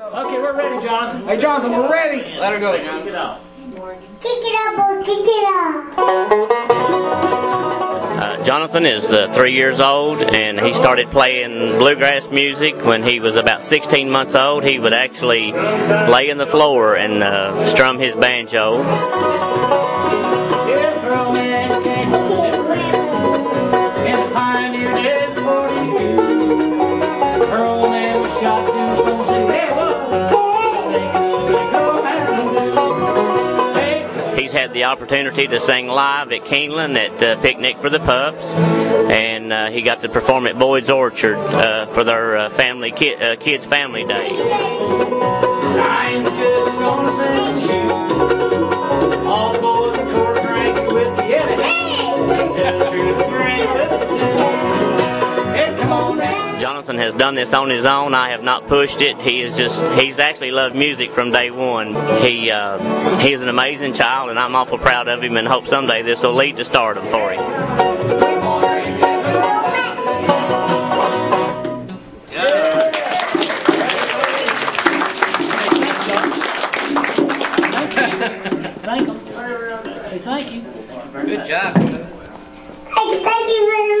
Okay, we're ready, Jonathan. Hey, Jonathan, we're ready. Let her go, Jonathan. Kick it off. Kick it up, boys, kick it up. Uh, Jonathan is uh, three years old, and he started playing bluegrass music when he was about 16 months old. He would actually lay on the floor and uh, strum his banjo. Had the opportunity to sing live at Keeneland at uh, Picnic for the Pups, and uh, he got to perform at Boyd's Orchard uh, for their uh, family ki- uh, kids Family Day. Now. Jonathan has done this on his own. I have not pushed it. He is just he's actually loved music from day one. He uh, he's an amazing child, and I'm awful proud of him, and hope someday this will lead to stardom for him. Thank them. Thank you. Good job. Thank thank you very much.